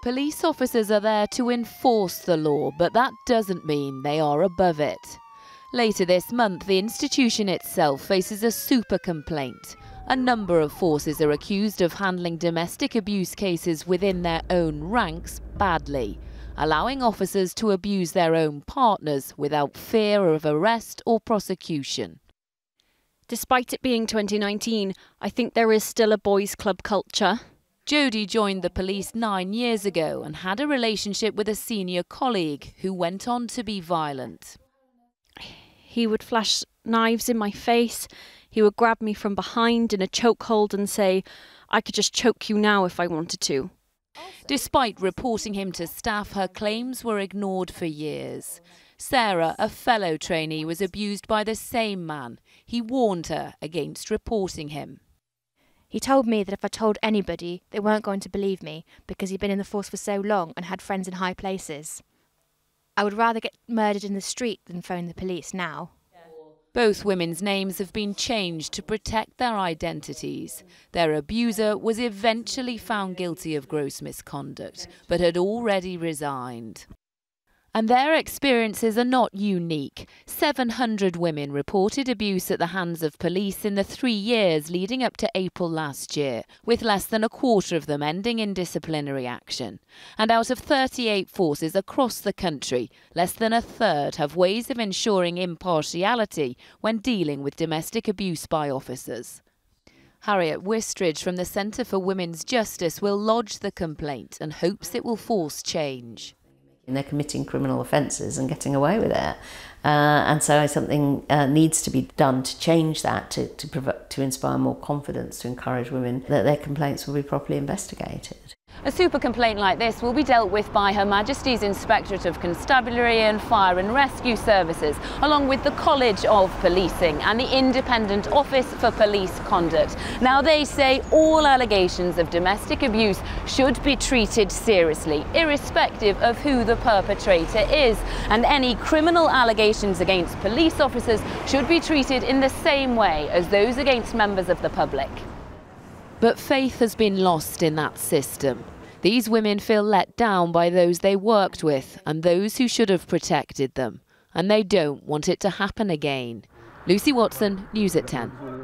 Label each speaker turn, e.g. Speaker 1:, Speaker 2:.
Speaker 1: Police officers are there to enforce the law, but that doesn't mean they are above it. Later this month, the institution itself faces a super complaint. A number of forces are accused of handling domestic abuse cases within their own ranks badly, allowing officers to abuse their own partners without fear of arrest or prosecution.
Speaker 2: Despite it being 2019, I think there is still a boys' club culture.
Speaker 1: Jodie joined the police nine years ago and had a relationship with a senior colleague who went on to be violent.
Speaker 2: He would flash knives in my face. He would grab me from behind in a chokehold and say, I could just choke you now if I wanted to.
Speaker 1: Despite reporting him to staff, her claims were ignored for years. Sarah, a fellow trainee, was abused by the same man. He warned her against reporting him.
Speaker 3: He told me that if I told anybody, they weren't going to believe me because he'd been in the force for so long and had friends in high places. I would rather get murdered in the street than phone the police now.
Speaker 1: Both women's names have been changed to protect their identities. Their abuser was eventually found guilty of gross misconduct, but had already resigned. And their experiences are not unique. 700 women reported abuse at the hands of police in the three years leading up to April last year, with less than a quarter of them ending in disciplinary action. And out of 38 forces across the country, less than a third have ways of ensuring impartiality when dealing with domestic abuse by officers. Harriet Wistrich from the Centre for Women's Justice will lodge the complaint and hopes it will force change
Speaker 4: and they're committing criminal offences and getting away with it. Uh, and so something uh, needs to be done to change that, to, to, to inspire more confidence, to encourage women that their complaints will be properly investigated.
Speaker 1: A super complaint like this will be dealt with by Her Majesty's Inspectorate of Constabulary and Fire and Rescue Services, along with the College of Policing and the Independent Office for Police Conduct. Now, they say all allegations of domestic abuse should be treated seriously, irrespective of who the perpetrator is, and any criminal allegations against police officers should be treated in the same way as those against members of the public. But faith has been lost in that system. These women feel let down by those they worked with and those who should have protected them, and they don't want it to happen again. Lucy Watson, News at 10.